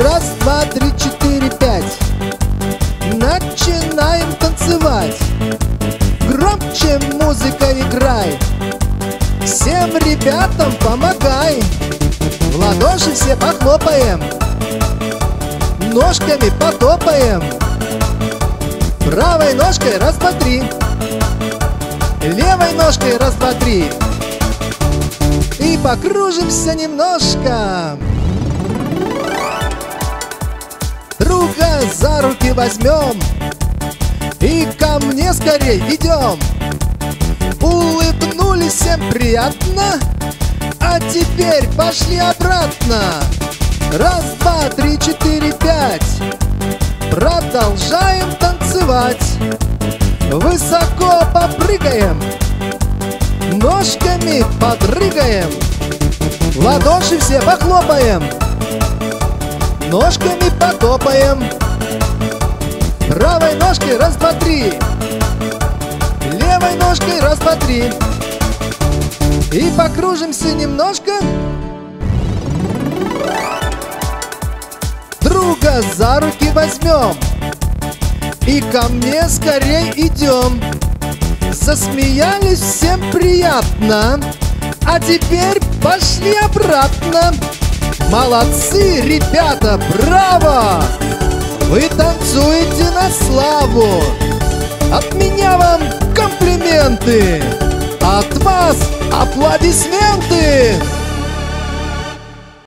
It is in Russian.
Раз, два, три, четыре, пять. Начинаем танцевать. Громче музыка играй. Всем ребятам помогай. В ладоши все похлопаем. Ножками потопаем. Правой ножкой раз, два, три. Левой ножкой раз, два, три. И покружимся немножко. За руки возьмем И ко мне скорей идем. Улыбнулись всем приятно А теперь пошли обратно. Раз, два, три, четыре, пять. Продолжаем танцевать. Высоко попрыгаем Ножками подрыгаем Ладоши все похлопаем Ножками потопаем ножкой раз, два, три Левой ножкой раз, два, три И покружимся немножко. Друга за руки возьмем. И ко мне скорей идем. Засмеялись всем приятно. А теперь пошли обратно. Молодцы, ребята, браво! Вы танцуете на славу! От меня вам комплименты! От вас аплодисменты!